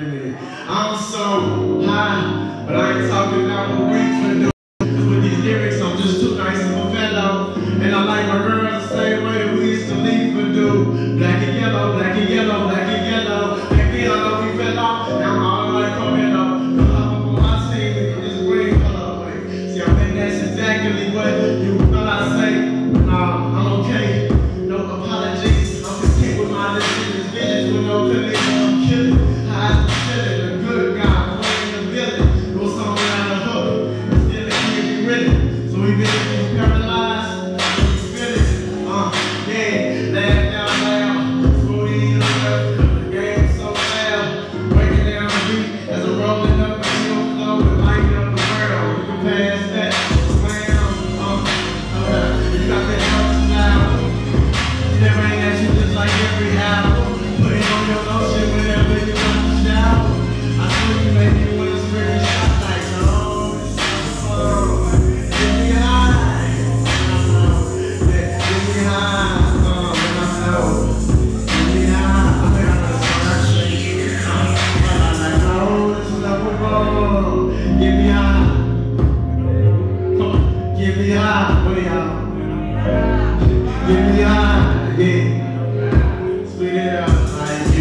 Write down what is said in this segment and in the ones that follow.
minute. I'm so high, but I ain't talking about the weed.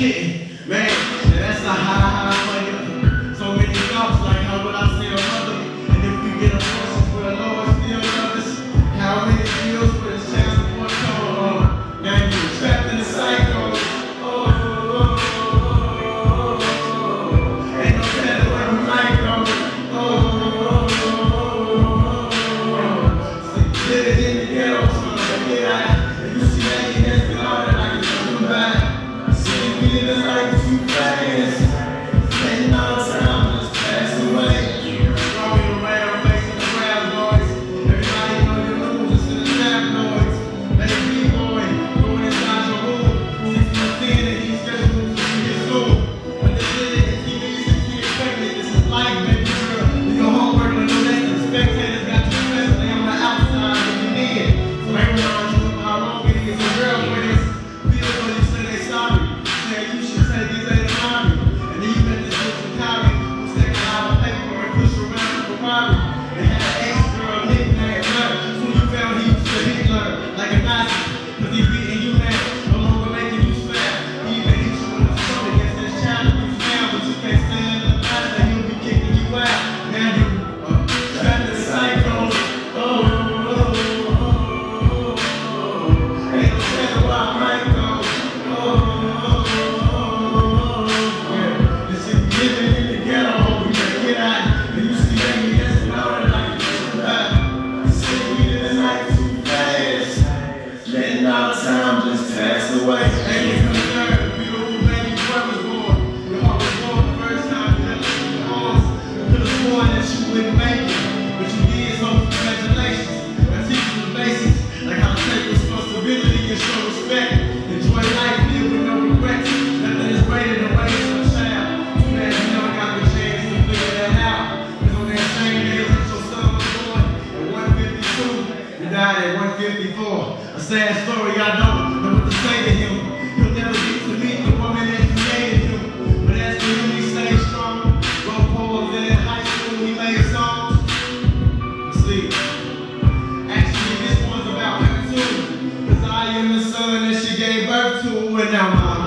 que the night. pass away. and the son that she gave birth to, and now my